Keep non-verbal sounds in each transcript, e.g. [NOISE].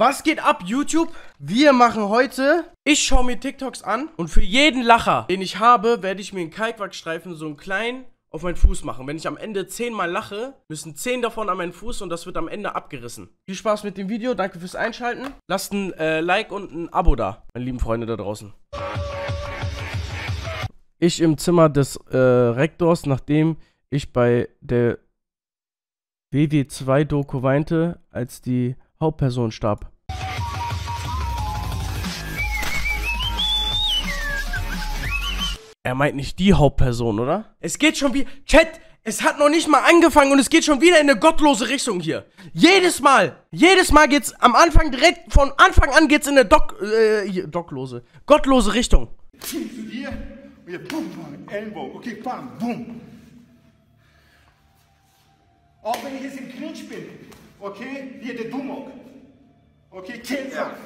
Was geht ab, YouTube? Wir machen heute, ich schaue mir TikToks an und für jeden Lacher, den ich habe, werde ich mir einen Kalkwachsstreifen so einen kleinen auf meinen Fuß machen. Wenn ich am Ende zehnmal lache, müssen zehn davon an meinen Fuß und das wird am Ende abgerissen. Viel Spaß mit dem Video, danke fürs Einschalten. Lasst ein äh, Like und ein Abo da, meine lieben Freunde da draußen. Ich im Zimmer des äh, Rektors, nachdem ich bei der WW2-Doku weinte, als die Hauptperson starb. Er meint nicht die Hauptperson, oder? Es geht schon wie. Chat, es hat noch nicht mal angefangen und es geht schon wieder in eine gottlose Richtung hier. Jedes Mal, jedes Mal geht's am Anfang direkt, von Anfang an geht's in eine Doc, äh, hier, docklose, gottlose Richtung. Zu dir und jetzt bum, bam, Ellenbogen. Okay, bam, bum. Auch wenn ich jetzt im Clinch bin, okay, wie der Dumok. Okay, Tänzer.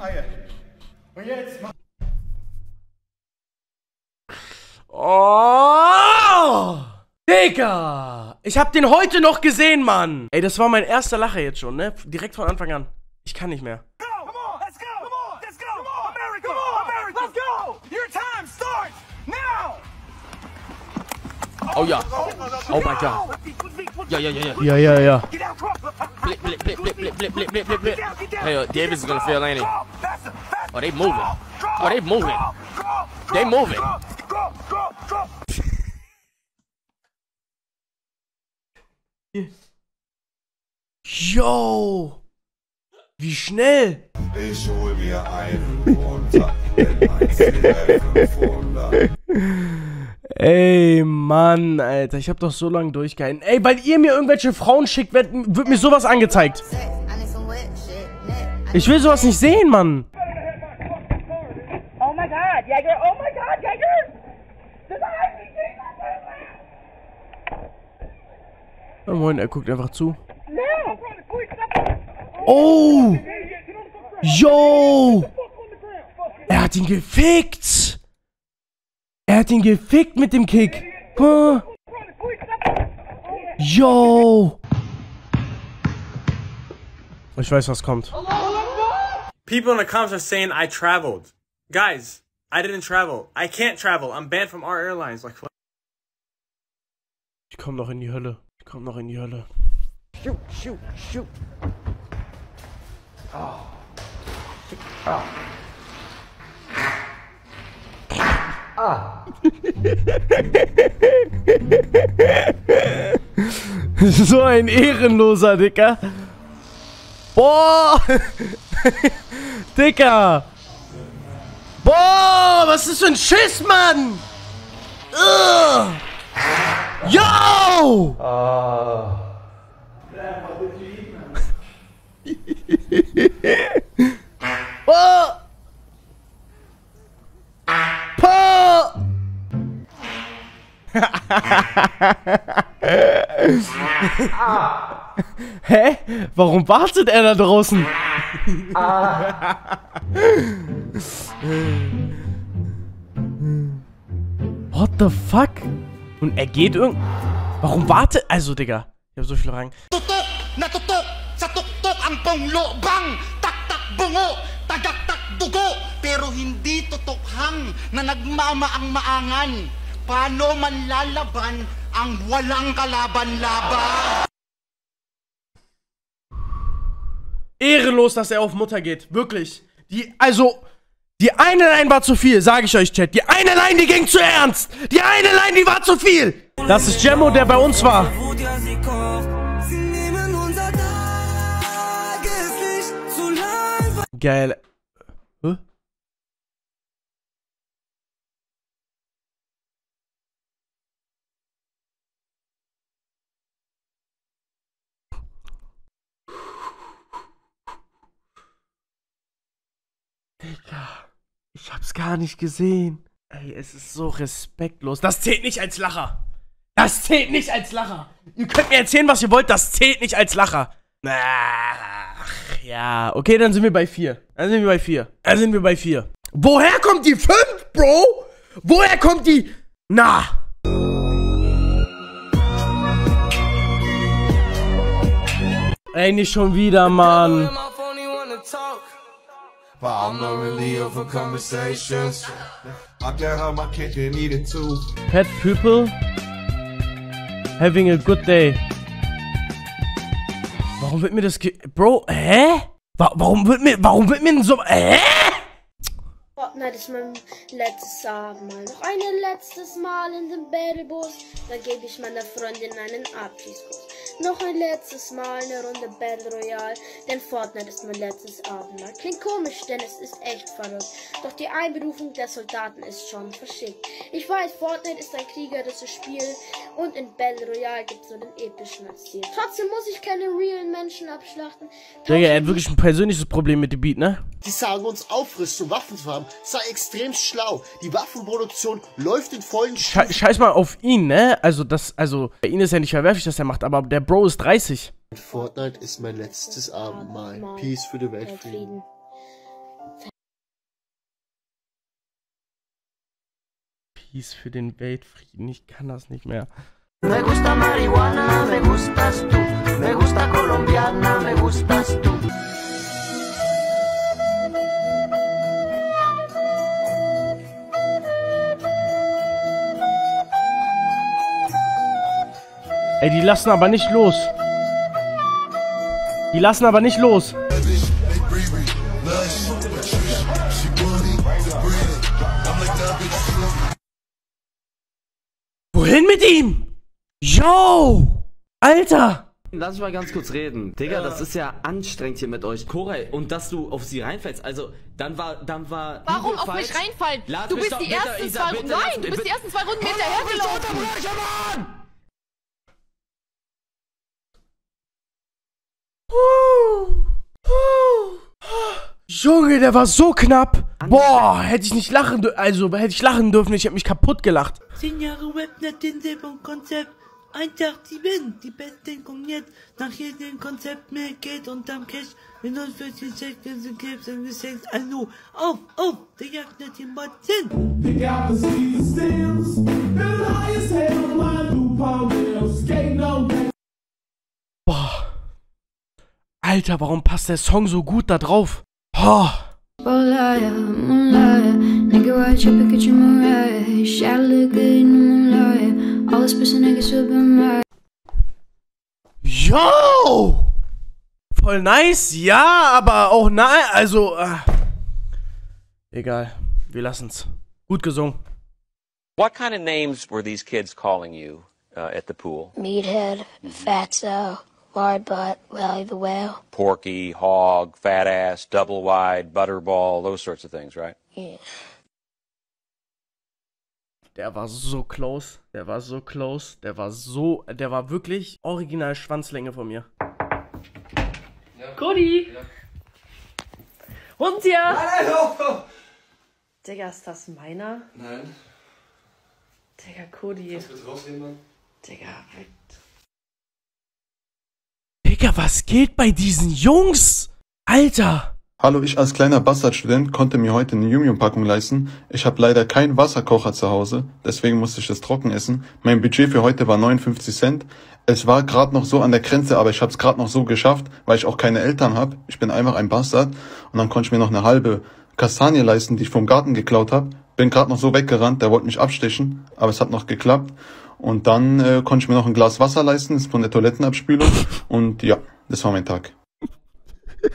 Eier. Und jetzt mach. Oh! Digga! Ich hab den heute noch gesehen, Mann! Ey, das war mein erster Lacher jetzt schon, ne? Direkt von Anfang an. Ich kann nicht mehr. Oh ja. Oh mein Gott. Ja, ja, ja, ja. Ja, ja, ja. Get out, cross. Blip, blip, blip, blip, blip, blip, blip, blip, blip, blip. Hey, uh, Davis is gonna fail, ain't he? Oh, they moving. Oh, they moving. They moving. Yo! Wie schnell! Ich hol mir einen runter, denn mein Ziel wäre 500. [LAUGHS] Ey, Mann, Alter, ich hab doch so lange durchgehalten. Ey, weil ihr mir irgendwelche Frauen schickt, wird, wird mir sowas angezeigt. Ich will sowas nicht sehen, Mann. Oh my god, Jaeger! Oh my god, high Oh, moin, er guckt einfach zu. Oh! Yo! Er hat ihn gefickt! Er hat ihn gefickt mit dem Kick. Huh. Yo! Ich weiß, was kommt. People in the comments are saying I traveled. Guys, I didn't travel. I can't travel. I'm banned from our airlines. Like, what? Ich komm noch in die Hölle. Ich komm noch in die Hölle. Shoot, shoot, shoot. [LAUGHS] So ein Ehrenloser, Dicker. Boah! [LAUGHS] Dicker! Boah, was ist für ein Schiss, Mann? Ugh. Yo! Boah! Boah! Hä? Warum wartet er da draußen? What the fuck? Und er geht irgend... Warum wartet... Also, Digga. Ich hab so viele Fragen. Pero hindi tutokhang na nagmamaang maangan paano manlalaban ang walang kalaban-laban Ehrenlos, dass er auf Mutter geht. Wirklich. Die, also... Die eine Line war zu viel, sage ich euch, Chat. Die eine Line, die ging zu ernst. Die eine Line, die war zu viel. Das ist Gemmo, der bei uns war. Geil. Digga, ich hab's gar nicht gesehen. Ey, es ist so respektlos. Das zählt nicht als Lacher. Das zählt nicht als Lacher. Ihr könnt mir erzählen, was ihr wollt, das zählt nicht als Lacher. Ach, ja. Okay, dann sind wir bei vier. Dann sind wir bei vier. Dann sind wir bei vier. Woher kommt die fünf, Bro? Woher kommt die... Na. Ey, nicht schon wieder, Mann. But I'm not really up for conversations. I get how my kid can eat it too. Pet people having a good day. Warum wird mir das ge Bro, hä? Wa warum wird mir warum wird mir denn so hä? Fortnite ist mein letztes Abendmahl. Noch ein letztes Mal in den Battlebus. Da gebe ich meiner Freundin einen Abschiedskuss. Noch ein letztes Mal eine Runde Battle Royale. Denn Fortnite ist mein letztes Abendmahl. Klingt komisch, denn es ist echt verrückt. Doch die Einberufung der Soldaten ist schon verschickt. Ich weiß, Fortnite ist ein kriegerisches Spiel. Und in Battle Royale gibt es nur den epischen Ziel. Trotzdem muss ich keine realen Menschen abschlachten. Digga, er hat wirklich ein persönliches Problem mit dem Beat, ne? Die sagen uns, Aufrüstung, Waffen zu haben, sei extrem schlau. Die Waffenproduktion läuft in vollen Sche scheiß mal auf ihn, ne? Also das, also bei ihm ist ja nicht verwerflich, dass er macht, aber der Bro ist 30. Fortnite ist mein letztes Abendmahl. Peace für den Weltfrieden. Peace für den Weltfrieden. Ich kann das nicht mehr. Me gusta marihuana, me gustas tú. Me gusta colombiana, me gustas tú. Ey, die lassen aber nicht los. Die lassen aber nicht los. Wohin mit ihm? Yo! Alter! Lass mich mal ganz kurz reden. Digga, das ist ja anstrengend hier mit euch. Koray, und dass du auf sie reinfällst, also dann war, dann war. Warum auf mich reinfallen? Lass du mich bist doch die ersten zwei Runden. Nein, du bist die ersten zwei Runden Komm, hinterhergelaufen. Junge, der war so knapp. Boah, hätte ich nicht lachen dürfen. Also, hätte ich lachen dürfen, ich hätte mich kaputt gelacht. Zehn Jahre Webnet, denselben Konzept. 187, die Besten kommen jetzt. Nach jedem Konzept mehr Geld unterm Cash. Wenn uns für die Checken sind Clips und Geschenks. Also, auf, auf, der jagt nicht den Batzen. The galaxy steals. Been high as hell, my new palm nails. Skating on Boah. Alter, warum passt der Song so gut da drauf? Oh. Yo! Voll nice, ja, aber auch nein, also. Äh, egal, wir lassen's. Gut gesungen. What kind of names were these kids calling you uh, at the pool? Meathead, Fatso, Lard Butt, Wally the Whale. Porky, hog, fat ass, double wide, butterball, those sorts of things, right? Yeah. Der war so close, der war so close, der war so, der war wirklich original Schwanzlänge von mir. Cody! Und hier! Hallo! Digga, ist das meiner? Nein. Digga, Cody. Kannst du bitte rausgehen, Mann? Digga, weg. Digga, was geht bei diesen Jungs? Alter! Hallo, ich als kleiner Bastardstudent konnte mir heute eine Yum-Yum-Packung leisten. Ich habe leider keinen Wasserkocher zu Hause, deswegen musste ich das trocken essen. Mein Budget für heute war 59 Cent. Es war gerade noch so an der Grenze, aber ich habe es gerade noch so geschafft, weil ich auch keine Eltern habe. Ich bin einfach ein Bastard. Und dann konnte ich mir noch eine halbe Kastanie leisten, die ich vom Garten geklaut habe. Bin gerade noch so weggerannt, der wollte mich abstechen, aber es hat noch geklappt. Und dann äh, konnte ich mir noch ein Glas Wasser leisten, das ist von der Toilettenabspülung. Und ja, das war mein Tag. [LAUGHS]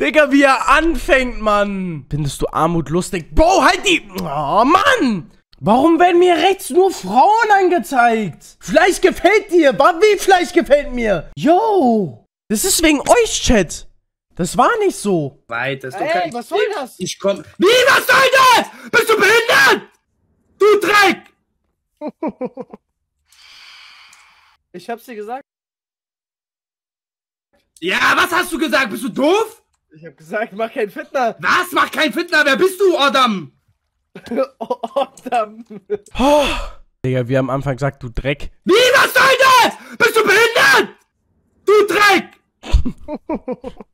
Digga, wie er anfängt, Mann. Findest du Armut lustig? Bro, halt die... Oh, Mann! Warum werden mir rechts nur Frauen angezeigt? Fleisch gefällt dir. Wa- Wie Fleisch gefällt mir? Yo! Das ist wegen euch, Chat. Das war nicht so. Weit, das Ey, was soll das? Ich komm. Wie, was soll das? Bist du behindert? Du Dreck! [LAUGHS] Ich hab's dir gesagt. Ja, was hast du gesagt? Bist du doof? Ich hab gesagt, mach keinen Fitner. Was? Mach kein Fitner. Wer bist du, Adam? [LAUGHS] Odam. Oh. Digga, wir haben am Anfang gesagt, du Dreck. Wie, was soll das? Bist du behindert? Du Dreck! [LAUGHS]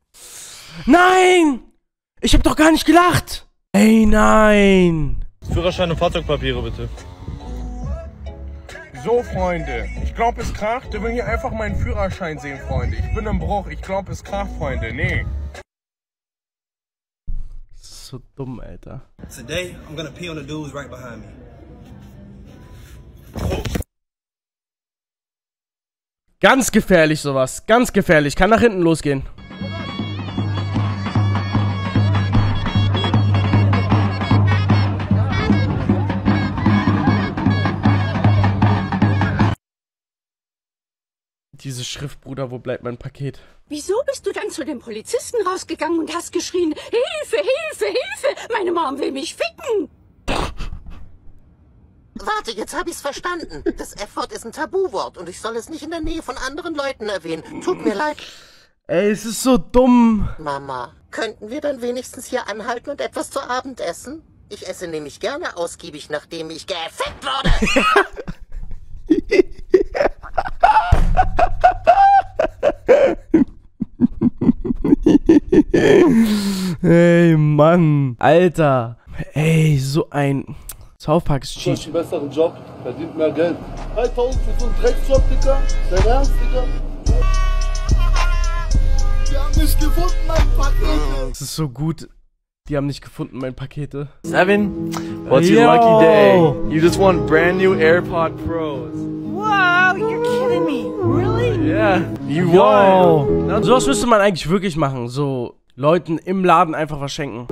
Nein! Ich hab doch gar nicht gelacht. Ey, nein. Führerschein und Fahrzeugpapiere bitte. So, Freunde, ich glaube, es kracht. Der will hier einfach meinen Führerschein sehen, Freunde. Ich bin im Bruch. Ich glaube, es kracht, Freunde. Nee. So dumm, Alter. Today, I'm gonna pee on the dudes right behind me. Ganz gefährlich sowas. Ganz gefährlich. Kann nach hinten losgehen. Diese Schrift, Bruder, wo bleibt mein Paket? Wieso bist du dann zu dem Polizisten rausgegangen und hast geschrien, Hilfe, Hilfe, Hilfe, meine Mom will mich ficken? Warte, jetzt habe ich's verstanden. Das F-Wort ist ein Tabuwort und ich soll es nicht in der Nähe von anderen Leuten erwähnen. Tut mir leid. Ey, es ist so dumm. Mama, könnten wir dann wenigstens hier anhalten und etwas zu Abend essen? Ich esse nämlich gerne ausgiebig, nachdem ich gefickt wurde. [LAUGHS] Ey, Mann. Alter. Ey, so ein... South Park ist cheap. einen besseren Job, verdient mehr Geld. 3000 für so einen Drecksjob, Digga? Dein Ernst, Digga? Wir haben nicht gefunden, mein Paket. Es ist so gut. Die haben nicht gefunden, mein Pakete. Seven, what's your Yo. lucky day? You just won brand new AirPod Pros. Wow, you're kidding me. Really? Yeah, you Wow. won. Sowas müsste man eigentlich wirklich machen. So Leuten im Laden einfach was schenken.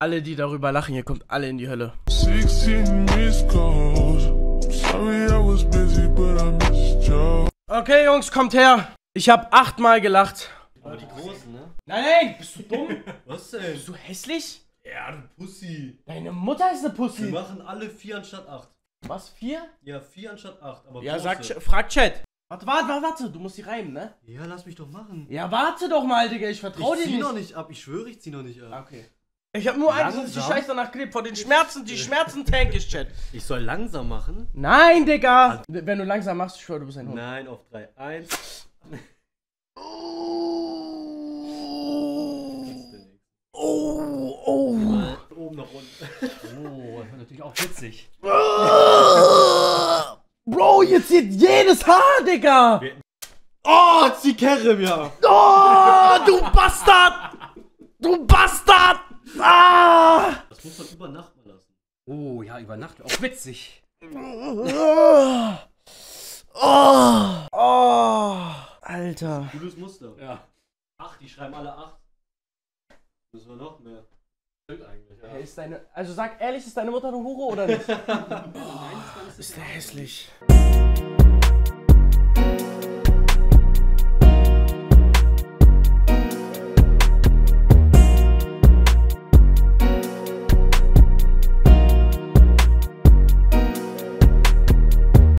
Alle, die darüber lachen, ihr kommt alle in die Hölle. 16 missed calls. Sorry I was busy, but I missed you. Okay, Jungs, kommt her. Ich habe achtmal gelacht. Aber die großen, ne? Nein, nein, bist du dumm? [LAUGHS] Was denn? Bist du hässlich? Ja, du Pussy. Deine Mutter ist eine Pussy. Wir machen alle vier anstatt acht. Was, vier? Ja, vier anstatt acht. Aber Ja, große. sag, frag Chat. Warte, warte, warte, warte, du musst die reimen, ne? Ja, lass mich doch machen. Ja, warte doch mal, Digga, ich vertrau ich dir zieh nicht. noch nicht ab, ich schwöre, ich zieh noch nicht ab. Okay. Ich hab nur Angst, dass die Langsam? Scheiße danach klebt. Vor den Schmerzen, die Schmerzen tank ich, Chat. Ich soll langsam machen? Nein, Digga! Wenn du langsam machst, ich schwör, du bist ein Hund. Nein, auf drei. Eins. Oh, oh. Oben nach unten. Oh, das war natürlich auch witzig. [LAUGHS] Bro, jetzt zieht jedes Haar, Digga! Oh, zieh Kerem, ja! Oh, du Bastard! Du Bastard! Ah! Das muss man über Nacht mal lassen. Oh, ja, über Nacht. Auch witzig. [LAUGHS] Oh, oh, Alter. Cooles Muster. Ja. Acht, die schreiben alle acht. Müssen wir noch mehr. Stimmt eigentlich, ja. Hey, ist deine, also sag ehrlich, ist deine Mutter eine Hure oder nicht? Ist [LAUGHS] ist der hässlich.